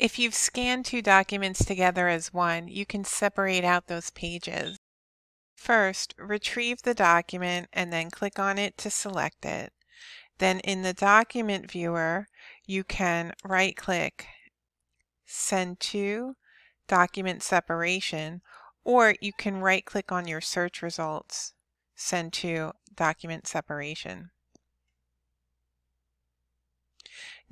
If you've scanned two documents together as one, you can separate out those pages. First, retrieve the document and then click on it to select it. Then in the document viewer, you can right click, send to, document separation, or you can right click on your search results, send to document separation.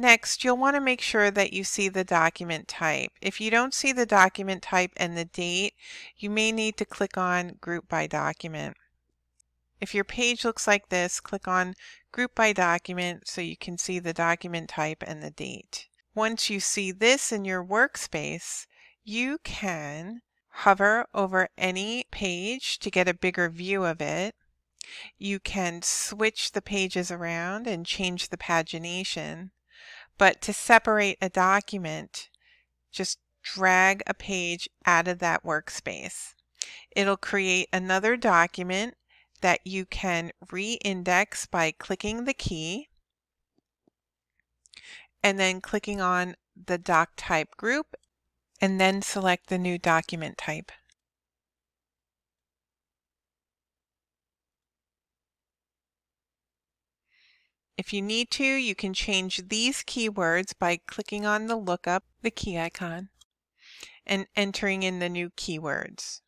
Next, you'll want to make sure that you see the document type. If you don't see the document type and the date, you may need to click on Group by Document. If your page looks like this, click on Group by Document so you can see the document type and the date. Once you see this in your workspace, you can hover over any page to get a bigger view of it. You can switch the pages around and change the pagination. But to separate a document, just drag a page out of that workspace. It'll create another document that you can re-index by clicking the key and then clicking on the doc type group and then select the new document type. If you need to, you can change these keywords by clicking on the lookup, the key icon, and entering in the new keywords.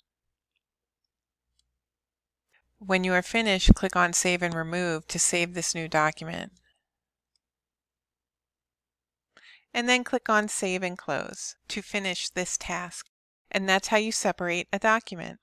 When you are finished, click on Save and Remove to save this new document. And then click on Save and Close to finish this task. And that's how you separate a document.